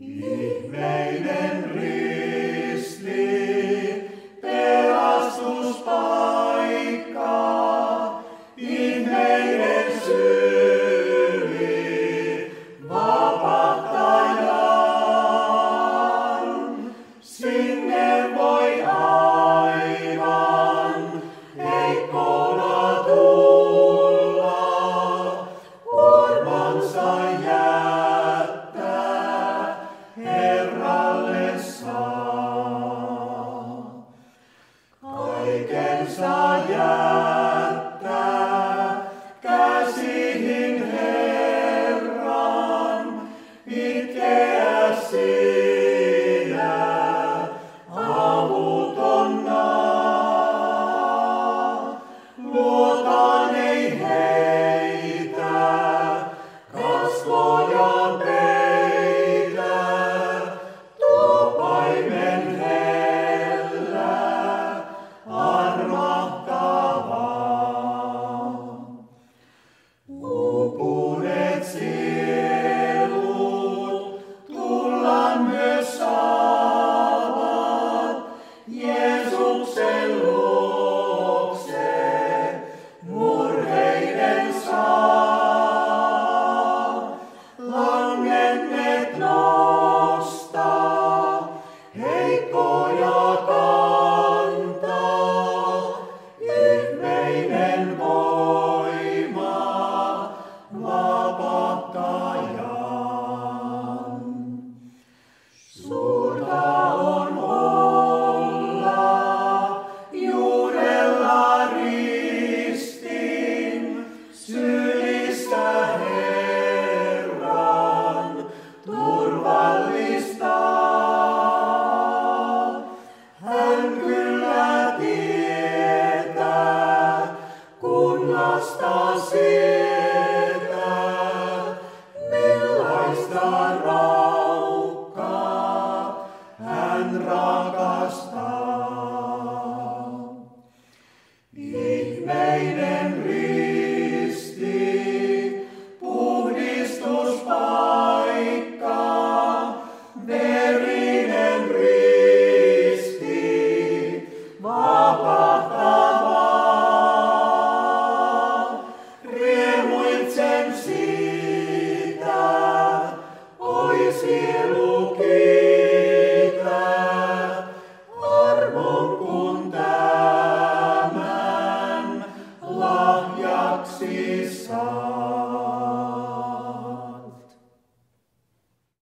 Ihmeinen risti, pelastuspaikka, ihmeinen syyli, vapahtajan. Sinä 我 Oh. vasta sitä, millaista Praxis